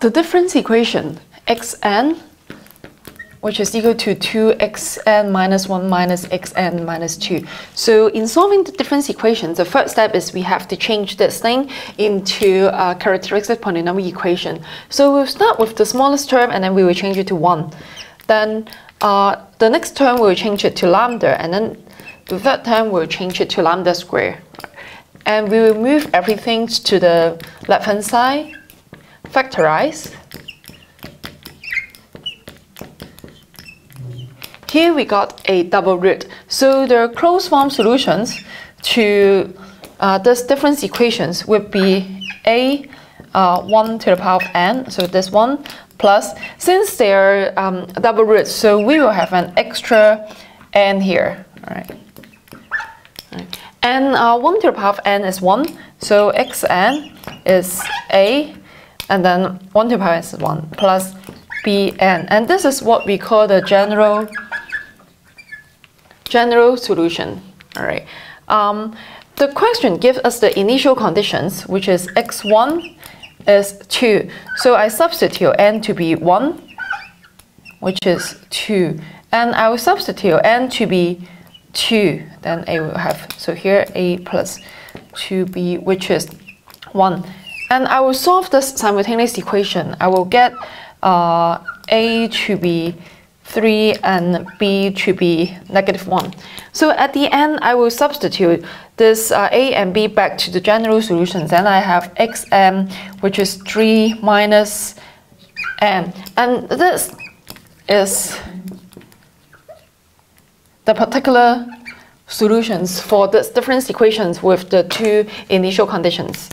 the difference equation xn which is equal to 2xn minus 1 minus xn minus 2. So in solving the difference equation, the first step is we have to change this thing into a characteristic polynomial equation. So we'll start with the smallest term and then we will change it to 1. Then uh, the next term we'll change it to lambda and then the third term we'll change it to lambda square. And we will move everything to the left hand side, factorize, Here we got a double root. So the closed form solutions to uh, this difference equations would be a uh, 1 to the power of n, so this one, plus, since they're um, double roots, so we will have an extra n here, all right. And uh, 1 to the power of n is 1, so xn is a, and then 1 to the power is 1, plus bn. And this is what we call the general general solution. All right. Um, the question gives us the initial conditions, which is x1 is 2. So I substitute n to be 1, which is 2. And I will substitute n to be 2. Then a will have, so here a plus 2b, which is 1. And I will solve this simultaneous equation. I will get uh, a to be 3 and b to be negative 1. So at the end, I will substitute this uh, a and b back to the general solutions. Then I have xm, which is 3 minus n. And this is the particular solutions for this difference equations with the two initial conditions.